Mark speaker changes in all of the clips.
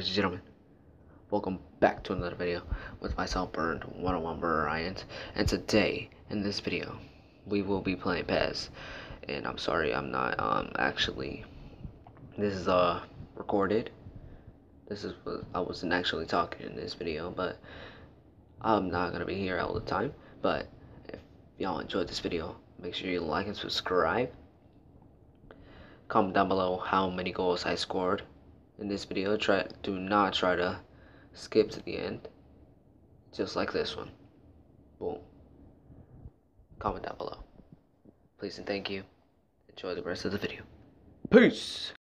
Speaker 1: ladies and gentlemen, welcome back to another video with myself, Burned 101 Bryant, and today, in this video, we will be playing PES, and I'm sorry, I'm not, um, actually, this is, uh, recorded, this is, what I wasn't actually talking in this video, but I'm not gonna be here all the time, but if y'all enjoyed this video, make sure you like and subscribe, comment down below how many goals I scored, in this video try do not try to skip to the end. Just like this one. Boom. Comment down below. Please and thank you. Enjoy the rest of the video. Peace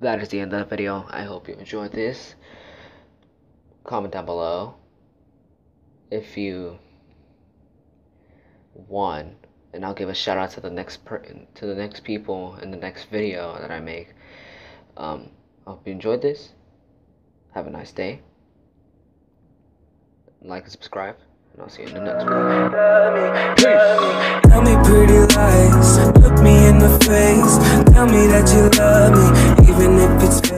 Speaker 1: that is the end of the video. I hope you enjoyed this. Comment down below if you won, and I'll give a shout out to the next per to the next people in the next video that I make. Um, I hope you enjoyed this. Have a nice day. Like and subscribe, and I'll see you in the next one.
Speaker 2: Tell me pretty lies, look me in the face. Tell me that you love me, even if it's fake.